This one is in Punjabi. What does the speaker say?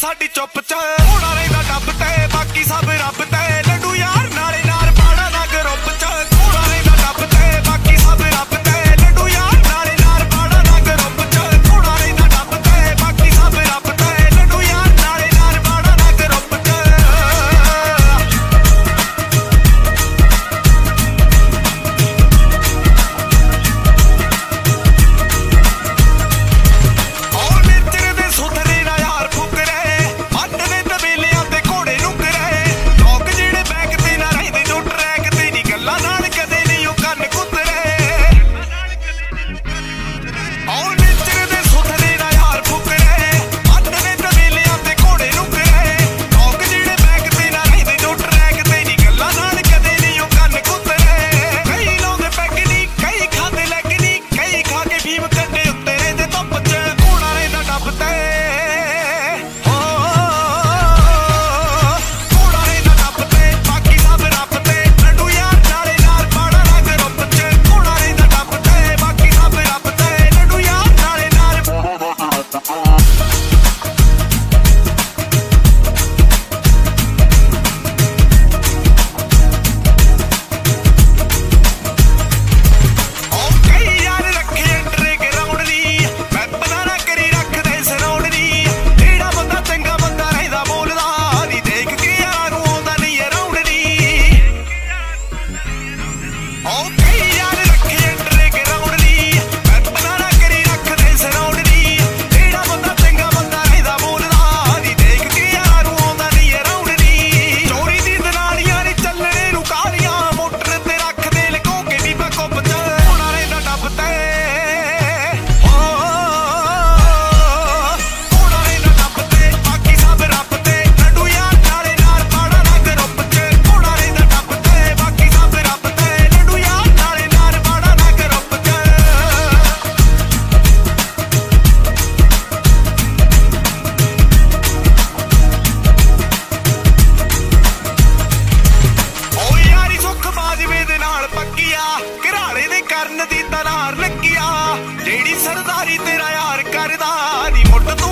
ਸਾਡੀ ਚੁੱਪ ਚ। ਹੋਣਾ ਰਹਿੰਦਾ ਡੱਬ ਤੇ ਬਾਕੀ ਸਭ ਆ। ਜਿਹੜੀ ਸਰਦਾਰੀ ਤੇਰਾ ਯਾਰ ਕਰਦਾ ਨਹੀਂ ਮੁੱਢ ਤੋਂ